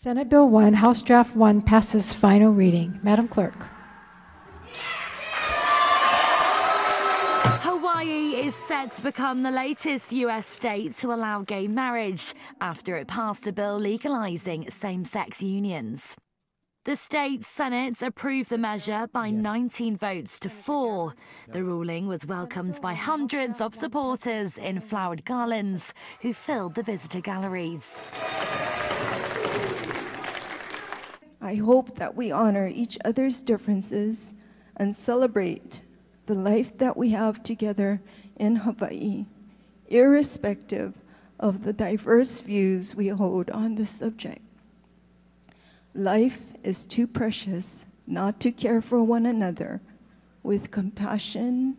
Senate Bill 1, House Draft 1 passes final reading. Madam Clerk. Hawaii is set to become the latest U.S. state to allow gay marriage after it passed a bill legalizing same sex unions. The state Senate approved the measure by 19 votes to 4. The ruling was welcomed by hundreds of supporters in flowered garlands who filled the visitor galleries. I hope that we honor each other's differences and celebrate the life that we have together in Hawaii, irrespective of the diverse views we hold on this subject. Life is too precious not to care for one another with compassion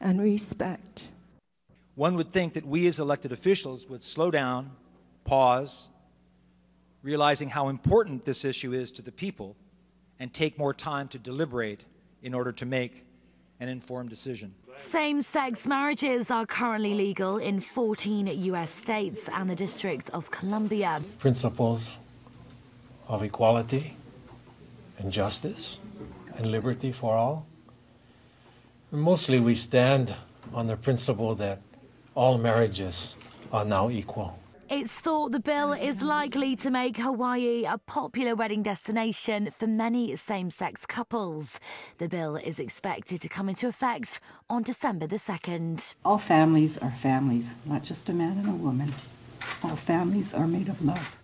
and respect. One would think that we as elected officials would slow down, pause, realizing how important this issue is to the people, and take more time to deliberate in order to make an informed decision. Same sex marriages are currently legal in 14 U.S. states and the District of Columbia. Principles of equality and justice and liberty for all. And mostly we stand on the principle that all marriages are now equal. It's thought the bill is likely to make Hawaii a popular wedding destination for many same sex couples. The bill is expected to come into effect on December the 2nd. All families are families, not just a man and a woman. All families are made of love.